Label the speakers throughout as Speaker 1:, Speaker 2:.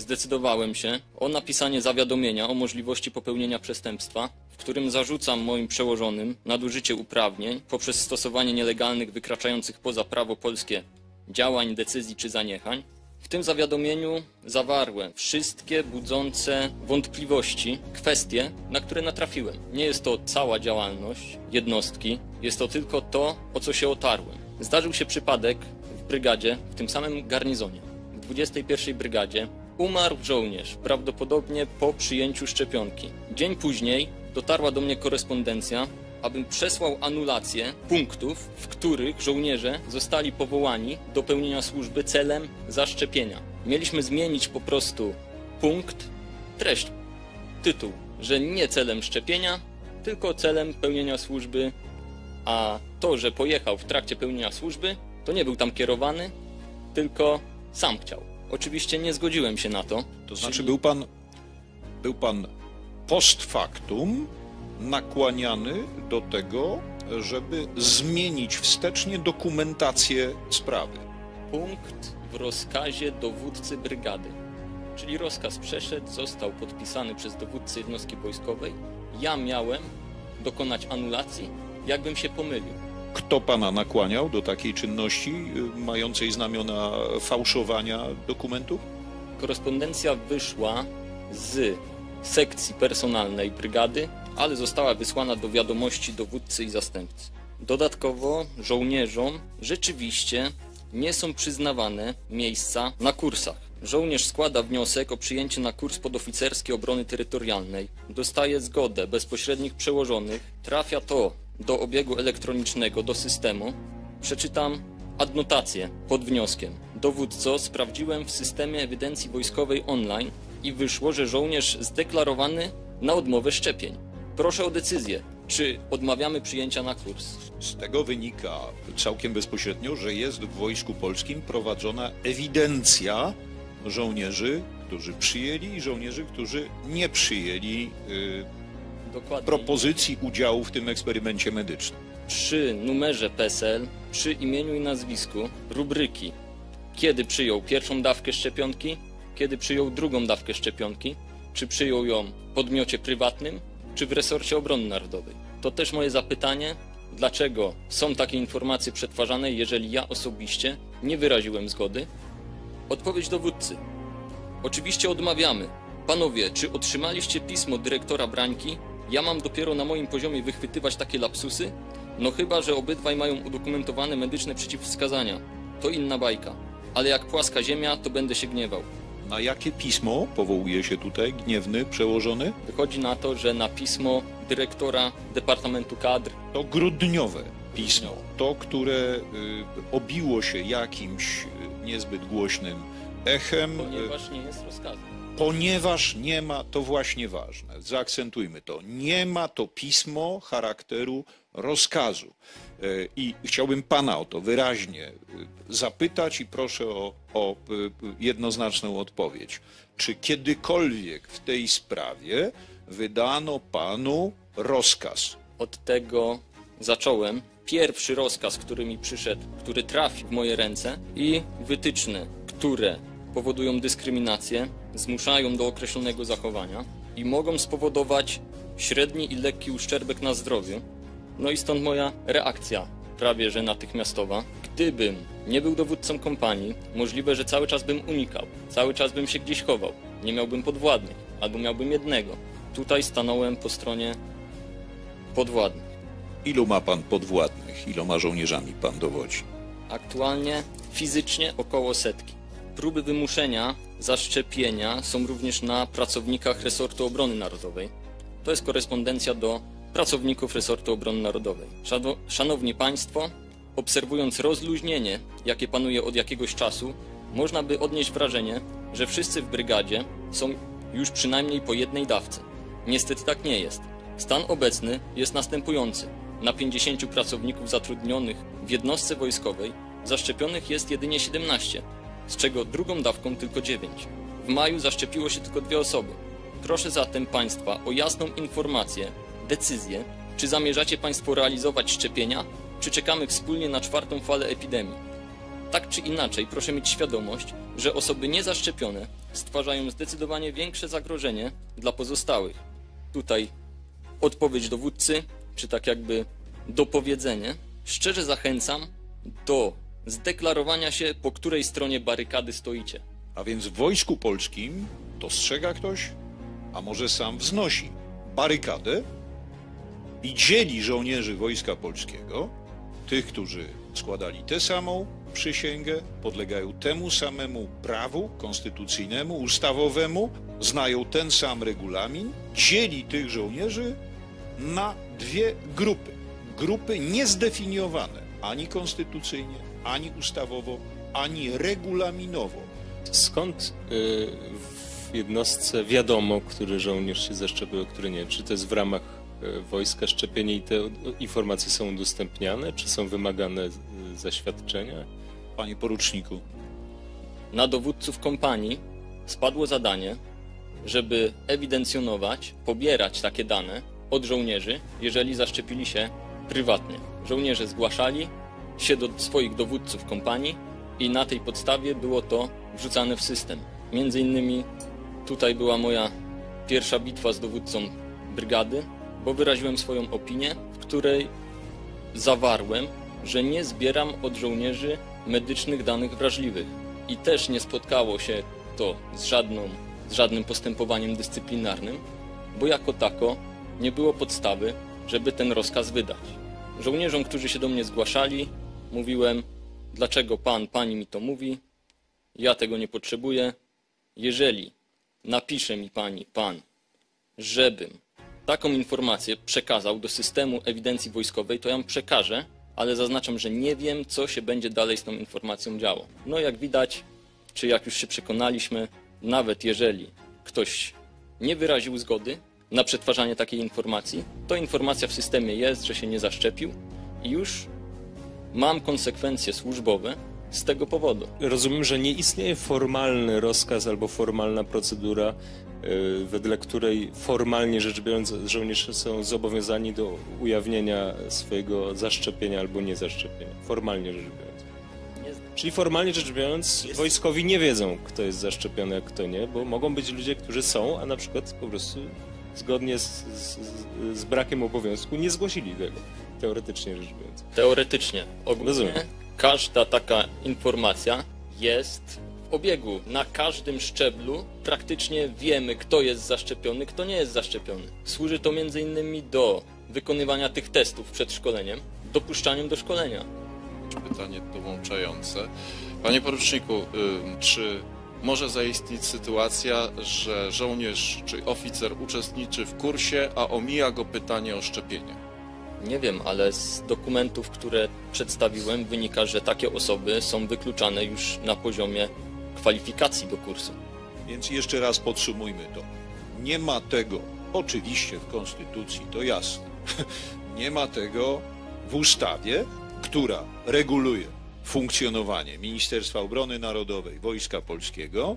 Speaker 1: zdecydowałem się o napisanie zawiadomienia o możliwości popełnienia przestępstwa, w którym zarzucam moim przełożonym nadużycie uprawnień poprzez stosowanie nielegalnych, wykraczających poza prawo polskie działań, decyzji czy zaniechań. W tym zawiadomieniu zawarłem wszystkie budzące wątpliwości, kwestie, na które natrafiłem. Nie jest to cała działalność jednostki, jest to tylko to, o co się otarłem. Zdarzył się przypadek w brygadzie, w tym samym garnizonie, w 21 brygadzie, umarł żołnierz, prawdopodobnie po przyjęciu szczepionki. Dzień później dotarła do mnie korespondencja, abym przesłał anulację punktów, w których żołnierze zostali powołani do pełnienia służby celem zaszczepienia. Mieliśmy zmienić po prostu punkt, treść, tytuł, że nie celem szczepienia, tylko celem pełnienia służby, a to, że pojechał w trakcie pełnienia służby, to nie był tam kierowany, tylko sam chciał. Oczywiście nie zgodziłem się na to.
Speaker 2: To znaczy był pan, był pan post factum nakłaniany do tego, żeby zmienić wstecznie dokumentację sprawy.
Speaker 1: punkt w rozkazie dowódcy brygady. Czyli rozkaz przeszedł, został podpisany przez dowódcę jednostki wojskowej. Ja miałem dokonać anulacji, jakbym się pomylił.
Speaker 2: Kto pana nakłaniał do takiej czynności y, mającej znamiona fałszowania dokumentów?
Speaker 1: Korespondencja wyszła z sekcji personalnej brygady, ale została wysłana do wiadomości dowódcy i zastępcy. Dodatkowo żołnierzom rzeczywiście nie są przyznawane miejsca na kursach. Żołnierz składa wniosek o przyjęcie na kurs podoficerski obrony terytorialnej, dostaje zgodę bezpośrednich przełożonych, trafia to do obiegu elektronicznego, do systemu. Przeczytam adnotację pod wnioskiem. Dowódco, sprawdziłem w systemie ewidencji wojskowej online i wyszło, że żołnierz zdeklarowany na odmowę szczepień. Proszę o decyzję, czy odmawiamy przyjęcia na kurs.
Speaker 2: Z tego wynika całkiem bezpośrednio, że jest w Wojsku Polskim prowadzona ewidencja żołnierzy, którzy przyjęli i żołnierzy, którzy nie przyjęli y,
Speaker 1: Dokładnie.
Speaker 2: propozycji udziału w tym eksperymencie medycznym.
Speaker 1: przy numerze PESEL, przy imieniu i nazwisku, rubryki, kiedy przyjął pierwszą dawkę szczepionki, kiedy przyjął drugą dawkę szczepionki, czy przyjął ją w podmiocie prywatnym, czy w resorcie obrony narodowej. To też moje zapytanie, dlaczego są takie informacje przetwarzane, jeżeli ja osobiście nie wyraziłem zgody? Odpowiedź dowódcy. Oczywiście odmawiamy. Panowie, czy otrzymaliście pismo dyrektora Brańki? Ja mam dopiero na moim poziomie wychwytywać takie lapsusy? No chyba, że obydwaj mają udokumentowane medyczne przeciwwskazania. To inna bajka. Ale jak płaska ziemia, to będę się gniewał.
Speaker 2: Na jakie pismo powołuje się tutaj gniewny przełożony?
Speaker 1: Wychodzi na to, że na pismo dyrektora Departamentu Kadr
Speaker 2: To grudniowe pismo, to, które y, obiło się jakimś y, niezbyt głośnym echem, y,
Speaker 1: ponieważ nie jest rozkazem.
Speaker 2: Ponieważ nie ma, to właśnie ważne, zaakcentujmy to, nie ma to pismo charakteru rozkazu. Y, I chciałbym pana o to wyraźnie y, zapytać i proszę o, o y, jednoznaczną odpowiedź. Czy kiedykolwiek w tej sprawie wydano panu rozkaz?
Speaker 1: Od tego zacząłem. Pierwszy rozkaz, który mi przyszedł, który trafił w moje ręce i wytyczne, które powodują dyskryminację, zmuszają do określonego zachowania i mogą spowodować średni i lekki uszczerbek na zdrowiu. No i stąd moja reakcja, prawie że natychmiastowa. Gdybym nie był dowódcą kompanii, możliwe, że cały czas bym unikał, cały czas bym się gdzieś chował, nie miałbym podwładnych, albo miałbym jednego. Tutaj stanąłem po stronie podwładnych.
Speaker 2: Ilu ma pan podwładnych? Iloma żołnierzami pan dowodzi?
Speaker 1: Aktualnie fizycznie około setki. Próby wymuszenia zaszczepienia są również na pracownikach resortu obrony narodowej. To jest korespondencja do pracowników resortu obrony narodowej. Szano- Szanowni Państwo, obserwując rozluźnienie, jakie panuje od jakiegoś czasu, można by odnieść wrażenie, że wszyscy w brygadzie są już przynajmniej po jednej dawce. Niestety tak nie jest. Stan obecny jest następujący. Na 50 pracowników zatrudnionych w jednostce wojskowej zaszczepionych jest jedynie 17, z czego drugą dawką tylko 9. W maju zaszczepiło się tylko dwie osoby. Proszę zatem Państwa o jasną informację, decyzję, czy zamierzacie Państwo realizować szczepienia, czy czekamy wspólnie na czwartą falę epidemii. Tak czy inaczej, proszę mieć świadomość, że osoby niezaszczepione stwarzają zdecydowanie większe zagrożenie dla pozostałych. Tutaj odpowiedź dowódcy, czy tak jakby dopowiedzenie. Szczerze zachęcam do zdeklarowania się, po której stronie barykady stoicie.
Speaker 2: A więc w Wojsku Polskim dostrzega ktoś, a może sam wznosi barykadę i dzieli żołnierzy Wojska Polskiego, tych, którzy składali tę samą przysięgę, podlegają temu samemu prawu konstytucyjnemu, ustawowemu, znają ten sam regulamin, dzieli tych żołnierzy na dwie grupy. Grupy niezdefiniowane ani konstytucyjnie, ani ustawowo, ani regulaminowo.
Speaker 3: Skąd y, w jednostce wiadomo, który żołnierz się zaszczepił, a który nie? Czy to jest w ramach y, wojska szczepienie i te informacje są udostępniane, czy są wymagane y, zaświadczenia?
Speaker 2: Panie poruczniku,
Speaker 1: Na dowódców kompanii spadło zadanie, żeby ewidencjonować, pobierać takie dane od żołnierzy, jeżeli zaszczepili się prywatnie. Żołnierze zgłaszali się do swoich dowódców kompanii i na tej podstawie było to wrzucane w system. Między innymi tutaj była moja pierwsza bitwa z dowódcą brygady, bo wyraziłem swoją opinię, w której zawarłem, że nie zbieram od żołnierzy medycznych danych wrażliwych. I też nie spotkało się to z, żadną, z żadnym postępowaniem dyscyplinarnym, bo jako tako nie było podstawy, żeby ten rozkaz wydać. Żołnierzom, którzy się do mnie zgłaszali, mówiłem, dlaczego pan, pani mi to mówi, ja tego nie potrzebuję. Jeżeli napisze mi pani, pan, żebym taką informację przekazał do systemu ewidencji wojskowej, to ja ją przekażę, ale zaznaczam, że nie wiem, co się będzie dalej z tą informacją działo. No jak widać, czy jak już się przekonaliśmy, nawet jeżeli ktoś nie wyraził zgody na przetwarzanie takiej informacji, to informacja w systemie jest, że się nie zaszczepił i już mam konsekwencje służbowe z tego powodu.
Speaker 3: Rozumiem, że nie istnieje formalny rozkaz albo formalna procedura, y, wedle której formalnie rzecz biorąc żołnierze są zobowiązani do ujawnienia swojego zaszczepienia albo niezaszczepienia. Formalnie rzecz biorąc. Czyli formalnie rzecz biorąc, wojskowi nie wiedzą, kto jest zaszczepiony, a kto nie, bo mogą być ludzie, którzy są, a na przykład po prostu zgodnie z, z, z brakiem obowiązku nie zgłosili tego, teoretycznie rzecz biorąc.
Speaker 1: Teoretycznie. Ogólnie
Speaker 3: Rozumiem.
Speaker 1: każda taka informacja jest w obiegu. Na każdym szczeblu praktycznie wiemy, kto jest zaszczepiony, kto nie jest zaszczepiony. Służy to m.in. do wykonywania tych testów przed szkoleniem, dopuszczaniem do szkolenia.
Speaker 4: pytanie dołączające. Panie poruczniku, czy może zaistnieć sytuacja, że żołnierz czy oficer uczestniczy w kursie, a omija go pytanie o szczepienie?
Speaker 1: Nie wiem, ale z dokumentów, które przedstawiłem, wynika, że takie osoby są wykluczane już na poziomie kwalifikacji do kursu.
Speaker 2: Więc jeszcze raz podsumujmy to. Nie ma tego, oczywiście w Konstytucji, to jasne, nie ma tego w ustawie, która reguluje funkcjonowanie Ministerstwa Obrony Narodowej, Wojska Polskiego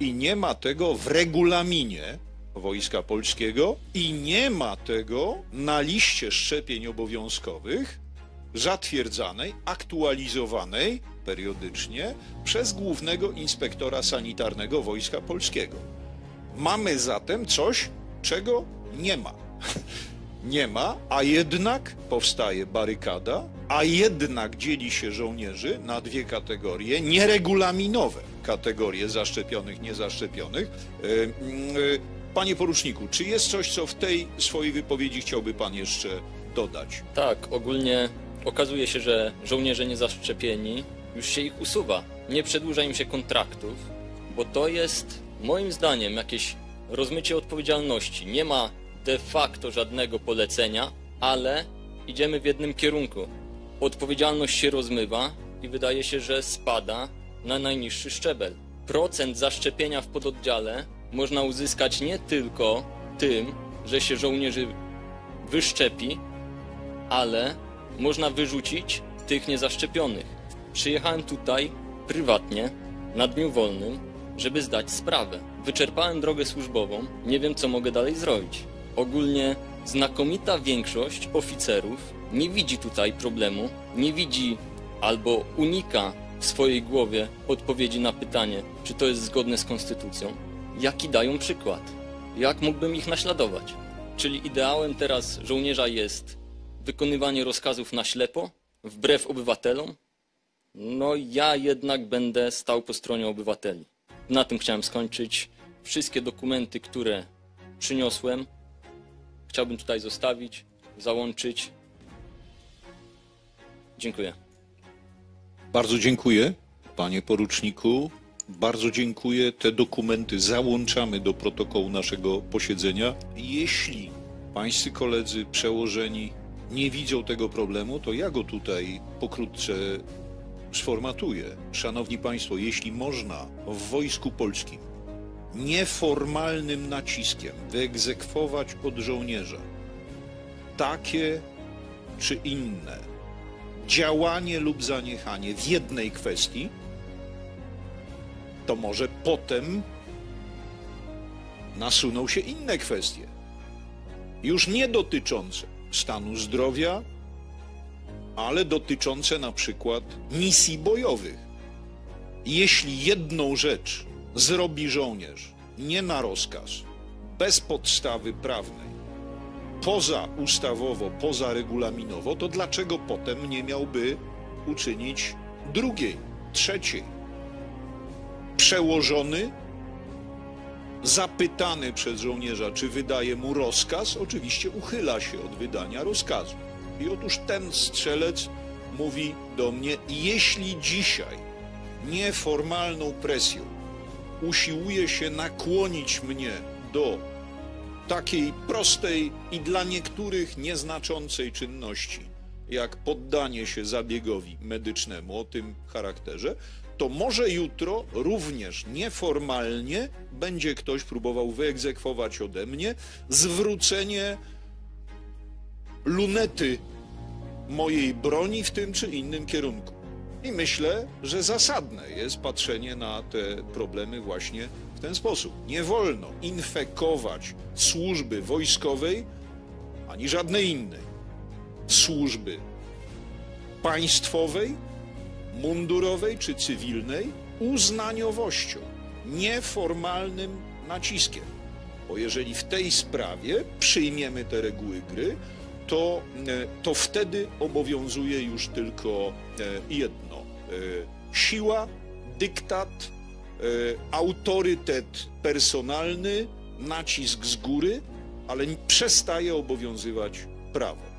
Speaker 2: i nie ma tego w regulaminie Wojska Polskiego i nie ma tego na liście szczepień obowiązkowych zatwierdzanej, aktualizowanej periodycznie przez głównego inspektora sanitarnego Wojska Polskiego. Mamy zatem coś, czego nie ma. Nie ma, a jednak powstaje barykada, a jednak dzieli się żołnierzy na dwie kategorie nieregulaminowe. Kategorie zaszczepionych, niezaszczepionych. Panie poruczniku, czy jest coś, co w tej swojej wypowiedzi chciałby pan jeszcze dodać?
Speaker 1: Tak, ogólnie okazuje się, że żołnierze niezaszczepieni już się ich usuwa. Nie przedłuża im się kontraktów, bo to jest moim zdaniem jakieś rozmycie odpowiedzialności. Nie ma de facto żadnego polecenia, ale idziemy w jednym kierunku. Odpowiedzialność się rozmywa i wydaje się, że spada na najniższy szczebel. Procent zaszczepienia w pododdziale można uzyskać nie tylko tym, że się żołnierzy wyszczepi, ale można wyrzucić tych niezaszczepionych. Przyjechałem tutaj prywatnie, na dniu wolnym, żeby zdać sprawę. Wyczerpałem drogę służbową, nie wiem co mogę dalej zrobić. Ogólnie znakomita większość oficerów nie widzi tutaj problemu, nie widzi albo unika w swojej głowie odpowiedzi na pytanie, czy to jest zgodne z konstytucją, jaki dają przykład. Jak mógłbym ich naśladować? Czyli ideałem teraz żołnierza jest wykonywanie rozkazów na ślepo, wbrew obywatelom? No ja jednak będę stał po stronie obywateli. Na tym chciałem skończyć. Wszystkie dokumenty, które przyniosłem, chciałbym tutaj zostawić, załączyć. Dziękuję.
Speaker 2: Bardzo dziękuję, panie poruczniku. Bardzo dziękuję. Te dokumenty załączamy do protokołu naszego posiedzenia. Jeśli pańscy koledzy przełożeni nie widzą tego problemu, to ja go tutaj pokrótce sformatuję. Szanowni Państwo, jeśli można w Wojsku Polskim nieformalnym naciskiem wyegzekwować od żołnierza takie czy inne działanie lub zaniechanie w jednej kwestii, to może potem nasuną się inne kwestie, już nie dotyczące stanu zdrowia, ale dotyczące na przykład misji bojowych. Jeśli jedną rzecz zrobi żołnierz nie na rozkaz, bez podstawy prawnej, poza ustawowo, poza regulaminowo, to dlaczego potem nie miałby uczynić drugiej, trzeciej? Przełożony, zapytany przez żołnierza, czy wydaje mu rozkaz, oczywiście uchyla się od wydania rozkazu. I otóż ten strzelec mówi do mnie: Jeśli dzisiaj nieformalną presją usiłuje się nakłonić mnie do takiej prostej i dla niektórych nieznaczącej czynności, jak poddanie się zabiegowi medycznemu o tym charakterze, to może jutro również nieformalnie będzie ktoś próbował wyegzekwować ode mnie zwrócenie lunety mojej broni w tym czy innym kierunku. I myślę, że zasadne jest patrzenie na te problemy właśnie w ten sposób. Nie wolno infekować służby wojskowej ani żadnej innej służby państwowej, mundurowej czy cywilnej uznaniowością, nieformalnym naciskiem. Bo jeżeli w tej sprawie przyjmiemy te reguły gry, to, e, to wtedy obowiązuje już tylko e, jedno: e, siła, dyktat, autorytet personalny, nacisk z góry, ale przestaje obowiązywać prawo.